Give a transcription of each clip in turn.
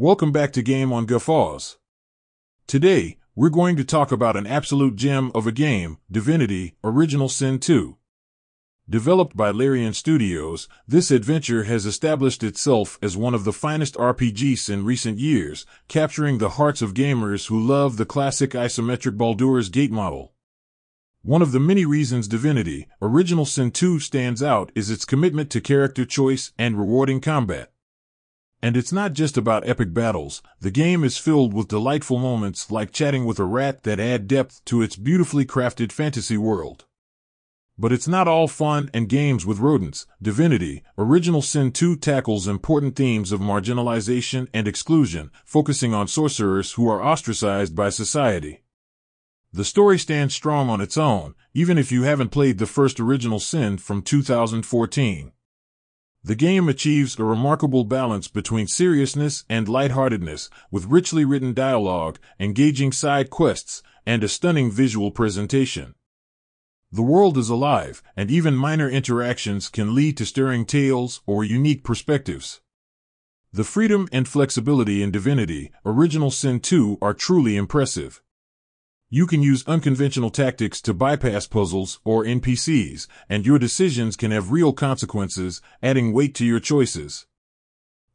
Welcome back to Game on Guffaws. Today, we're going to talk about an absolute gem of a game, Divinity Original Sin 2. Developed by Larian Studios, this adventure has established itself as one of the finest RPGs in recent years, capturing the hearts of gamers who love the classic isometric Baldur's Gate model. One of the many reasons Divinity Original Sin 2 stands out is its commitment to character choice and rewarding combat. And it's not just about epic battles, the game is filled with delightful moments like chatting with a rat that add depth to its beautifully crafted fantasy world. But it's not all fun and games with rodents. Divinity, Original Sin 2 tackles important themes of marginalization and exclusion, focusing on sourcerers who are ostracized by society. The story stands strong on its own, even if you haven't played the first Original Sin from 2014. The game achieves a remarkable balance between seriousness and lightheartedness, with richly written dialogue, engaging side quests, and a stunning visual presentation. The world is alive, and even minor interactions can lead to stirring tales or unique perspectives. The freedom and flexibility in Divinity, Original Sin 2 are truly impressive. You can use unconventional tactics to bypass puzzles or NPCs, and your decisions can have real consequences, adding weight to your choices.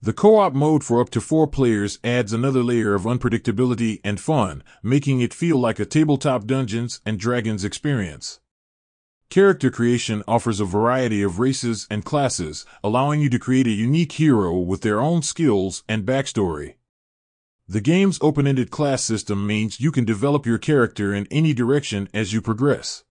The co-op mode for up to four players adds another layer of unpredictability and fun, making it feel like a tabletop Dungeons and Dragons experience. Character creation offers a variety of races and classes, allowing you to create a unique hero with their own skills and backstory. The game's open-ended class system means you can develop your character in any direction as you progress.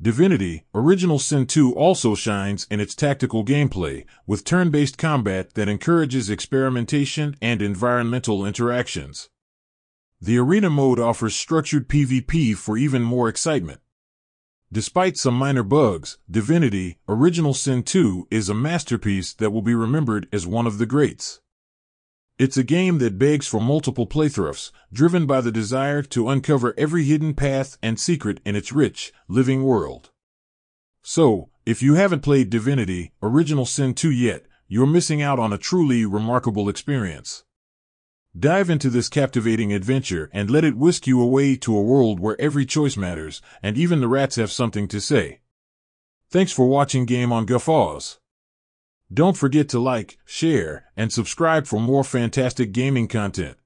Divinity, Original Sin 2 also shines in its tactical gameplay, with turn-based combat that encourages experimentation and environmental interactions. The arena mode offers structured PvP for even more excitement. Despite some minor bugs, Divinity, Original Sin 2 is a masterpiece that will be remembered as one of the greats. It's a game that begs for multiple playthroughs, driven by the desire to uncover every hidden path and secret in its rich, living world. So, if you haven't played Divinity, Original Sin 2 yet, you're missing out on a truly remarkable experience. Dive into this captivating adventure and let it whisk you away to a world where every choice matters, and even the rats have something to say. Thanks for watching Game on Guffaws. Don't forget to like, share, and subscribe for more fantastic gaming content.